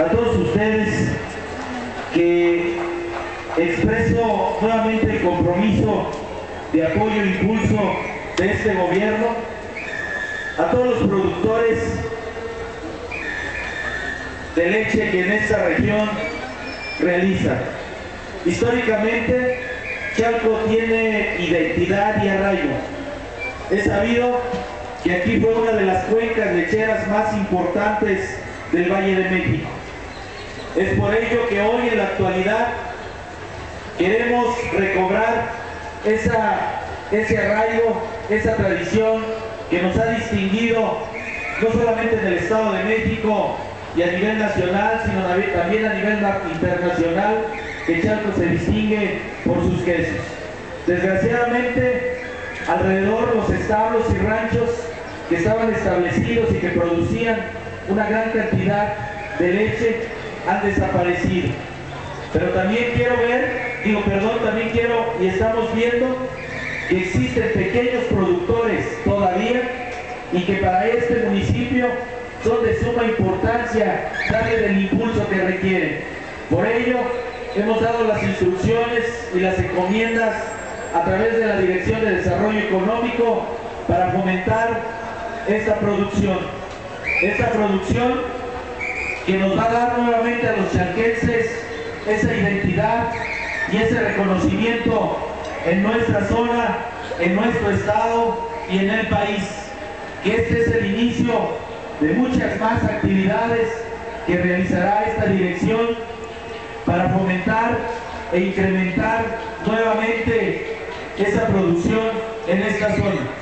a todos ustedes que expreso nuevamente el compromiso de apoyo e impulso de este gobierno, a todos los productores de leche que en esta región realizan. Históricamente, Chalco tiene identidad y arraigo. Es sabido que aquí fue una de las cuencas lecheras más importantes del Valle de México. Es por ello que hoy en la actualidad queremos recobrar esa, ese arraigo, esa tradición que nos ha distinguido no solamente en el Estado de México y a nivel nacional, sino también a nivel internacional, que Chalco se distingue por sus quesos. Desgraciadamente, alrededor los establos y ranchos que estaban establecidos y que producían una gran cantidad de leche han desaparecido. Pero también quiero ver, digo perdón, también quiero y estamos viendo que existen pequeños productores todavía y que para este municipio son de suma importancia darle el impulso que requieren. Por ello, hemos dado las instrucciones y las encomiendas a través de la Dirección de Desarrollo Económico para fomentar esta producción. Esta producción que nos va a dar nuevamente a los chanquenses esa identidad y ese reconocimiento en nuestra zona, en nuestro estado y en el país. Que este es el inicio de muchas más actividades que realizará esta dirección para fomentar e incrementar nuevamente esa producción en esta zona.